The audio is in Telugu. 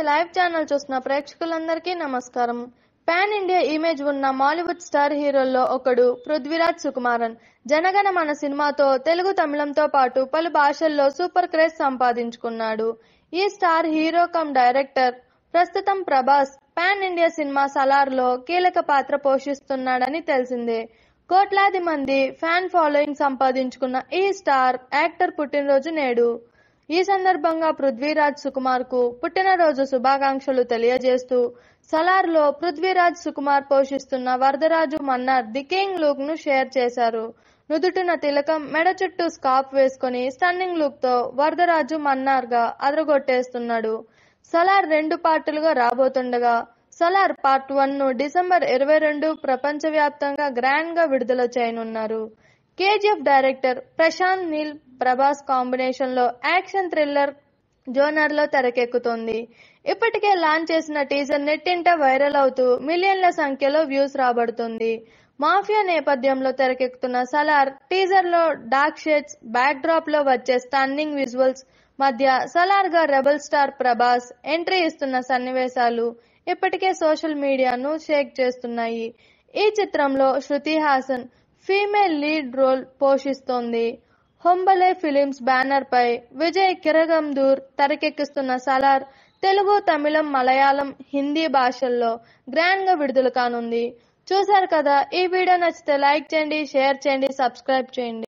లైవ్ ఛానల్ చూస్తున్న ప్రేక్షకులందరికీ నమస్కారం. పాన్ ఇండియా ఇమేజ్ ఉన్న మాలీవుడ్ స్టార్ హీరోల్లో ఒకడు పృథ్వీరాజ్ సుకుమారన్. జనగణ మన సినిమాతో తెలుగు తమిళంతో పాటు పలు భాషల్లో సూపర్ క్రేజ్ సంపాదించుకున్నాడు. ఈ స్టార్ హీరో కమ్ డైరెక్టర్ ప్రస్తుతం ప్రభాస్ పాన్ ఇండియా సినిమా సలార్లో కీలక పాత్ర పోషిస్తున్నాడని తెలిసిందే. కోట్లాది మంది ఫ్యాన్ ఫాలోయింగ్ సంపాదించుకున్న ఈ స్టార్ యాక్టర్ పుట్టినరోజు నేడు. ఈ సందర్భంగా పృథ్వీరాజ్ సుకుమార్కు పుట్టినరోజు శుభాకాంక్షలు తెలియజేస్తూ సలార్లో పృథ్వీరాజ్ సుకుమార్ పోషిస్తున్న వరదరాజు మన్నార్ ది కింగ్ లుక్ను షేర్ చేశారు. నుదుటిన తిలకం మెడ చుట్టూ స్కార్ఫ్ వేసుకుని స్టన్నింగ్ లుక్తో వరదరాజు మన్నార్గా అదరగొట్టేస్తున్నాడు. సలార్ రెండు పార్టులుగా రాబోతుండగా సలార్ పార్ట్ వన్ను డిసెంబర్ ఇరవై రెండు ప్రపంచవ్యాప్తంగా గ్రాండ్గా విడుదల చేయనున్నారు. కేజీఎఫ్ డైరెక్టర్ ప్రశాంత్ నీల్ ప్రభాస్ కాంబినేషన్లో యాక్షన్ థ్రిల్లర్ జోనర్లో తెరకెక్కుతోంది. ఇప్పటికే లాంచ్ చేసిన టీజర్ నెట్టింట వైరల్ అవుతూ మిలియన్ల సంఖ్యలో వ్యూస్ రాబడుతుంది. మాఫియా నేపథ్యంలో తెరకెక్కుతున్న సలార్ టీజర్లో డార్క్ షేడ్స్ బ్యాక్ డ్రాప్లో వచ్చే స్టన్నింగ్ విజువల్స్ మధ్య సలార్గా రెబల్ స్టార్ ప్రభాస్ ఎంట్రీ ఇస్తున్న సన్నివేశాలు ఇప్పటికే సోషల్ మీడియాను షేక్ చేస్తున్నాయి. ఈ చిత్రంలో Shruti Haasan female lead role పోషిస్తోంది. హొంబలే ఫిలిమ్స్ బ్యానర్ పై విజయ్ కిరగందూర్ తెరకెక్కిస్తున్న సలార్ తెలుగు తమిళం మలయాళం హిందీ భాషల్లో గ్రాండ్గా విడుదల కానుంది. చూశారు కదా? ఈ వీడియో నచ్చితే లైక్ చేయండి షేర్ చేయండి సబ్స్క్రైబ్ చేయండి.